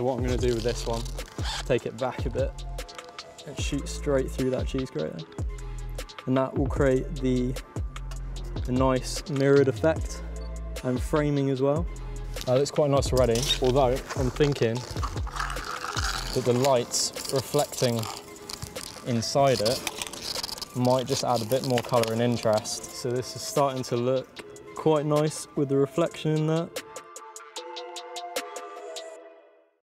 So what I'm gonna do with this one, take it back a bit and shoot straight through that cheese grater. And that will create the, the nice mirrored effect and framing as well. That looks quite nice already, although I'm thinking that the lights reflecting inside it might just add a bit more colour and interest. So this is starting to look quite nice with the reflection in there.